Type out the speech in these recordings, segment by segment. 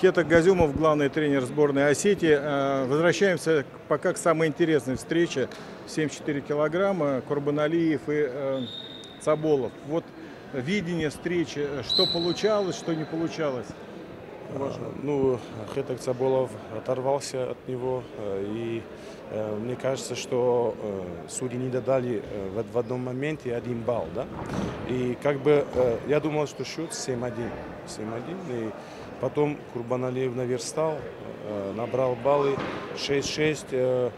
Хета Газюмов, главный тренер сборной Осетии. Э, Возвращаемся пока к самой интересной встрече. 74 килограмма, Курбаналиев и э, Цаболов. Вот видение встречи, э, что получалось, что не получалось. Ну, Хетак Цаболов оторвался от него, э, и э, мне кажется, что э, судьи не додали в, одном моменте один балл, да? И как бы я думал, что счет 7-1, 7-1, и потом Курбаналиев наверстал, набрал баллы 6-6, э,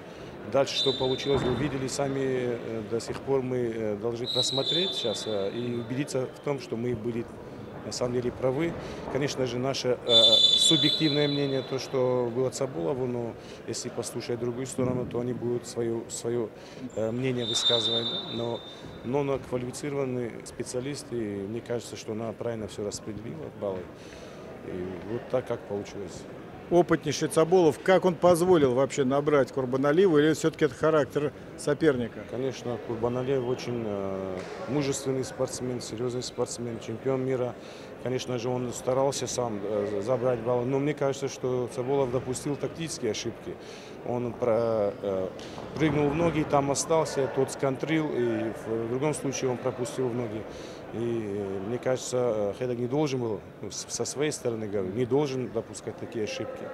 Дальше что получилось, вы видели сами, до сих пор мы должны просмотреть сейчас и убедиться в том, что мы были на самом деле правы. Конечно же, наше э, субъективное мнение, то, что было Цабулову, но если послушать другую сторону, то они будут свое, свое э, мнение высказывать. Но, но на квалифицированный специалист, и мне кажется, что она правильно все распределила баллы. И вот так, как получилось. Опытнейший Цаболов, как он позволил вообще набрать Курбаналиеву, или все-таки это характер соперника? Конечно, Курбаналиев очень э, мужественный спортсмен, серьезный спортсмен, чемпион мира. Конечно же, он старался сам э, забрать баллы, но мне кажется, что Цаболов допустил тактические ошибки. Он про, э, прыгнул в ноги, там остался, тот сконтрил, и в, другом случае он пропустил в ноги. И э, мне кажется, Хедак не должен был, ну, со своей стороны говорю, не должен допускать такие ошибки.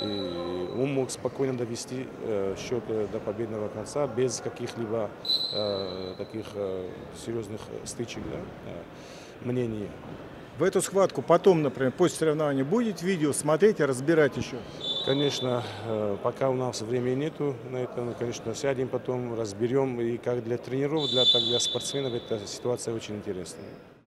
И он мог спокойно довести счет до победного конца без каких-либо таких серьезных стычек, да, мнений. В эту схватку потом, например, после соревнований будете видео смотреть и разбирать еще? Конечно, э, пока у нас времени нету на это, мы, конечно, сядем потом, разберем. И как для тренеров, для, так для спортсменов эта ситуация очень интересная.